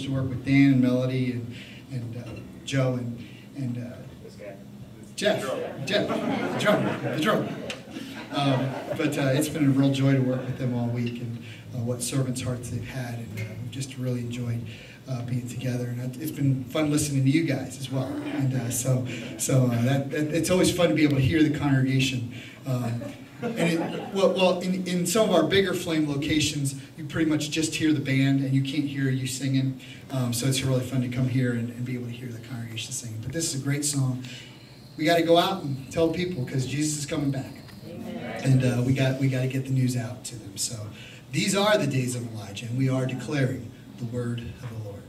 to work with Dan and Melody and, and uh, Joe and, and uh, Jeff. Jeff, the drummer, the drummer. Um, but uh, it's been a real joy to work with them all week and uh, what servants' hearts they've had, and uh, just really enjoyed uh, being together. And it's been fun listening to you guys as well. And uh, so, so uh, that, that it's always fun to be able to hear the congregation. Um, and it, well, well in, in some of our bigger flame locations, you pretty much just hear the band and you can't hear you singing. Um, so it's really fun to come here and, and be able to hear the congregation singing. But this is a great song. We got to go out and tell people because Jesus is coming back, and uh, we got we got to get the news out to them. So these are the days of Elijah, and we are declaring the word of the Lord.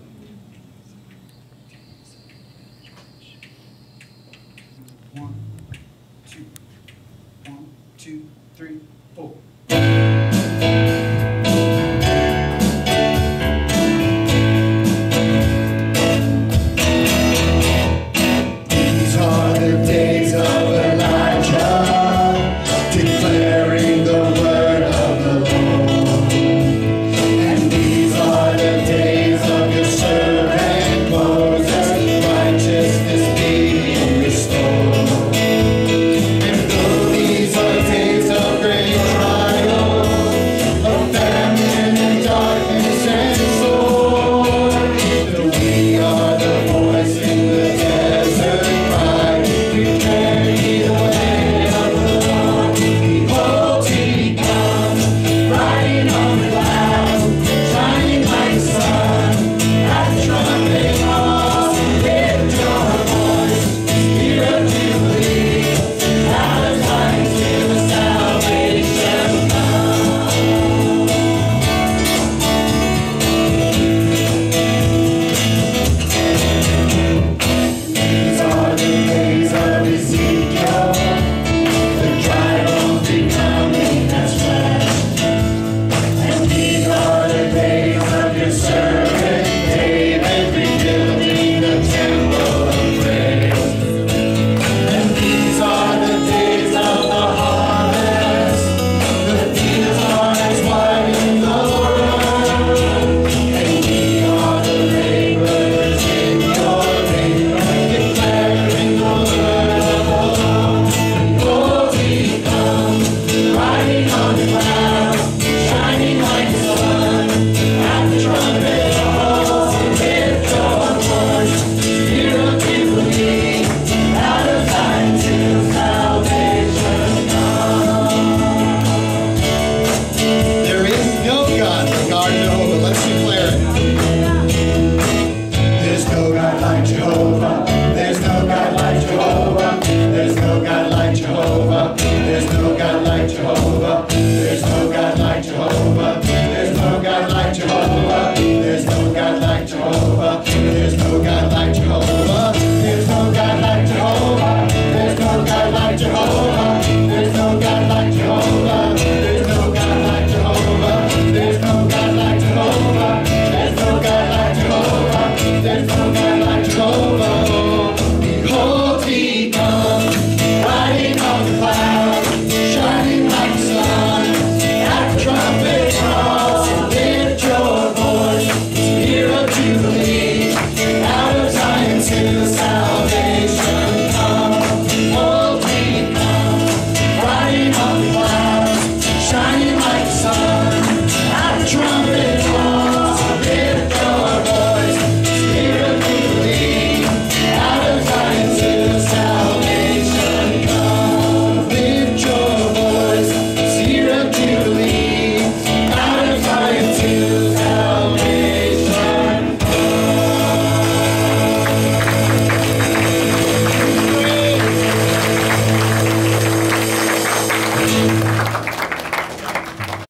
One two, three, four.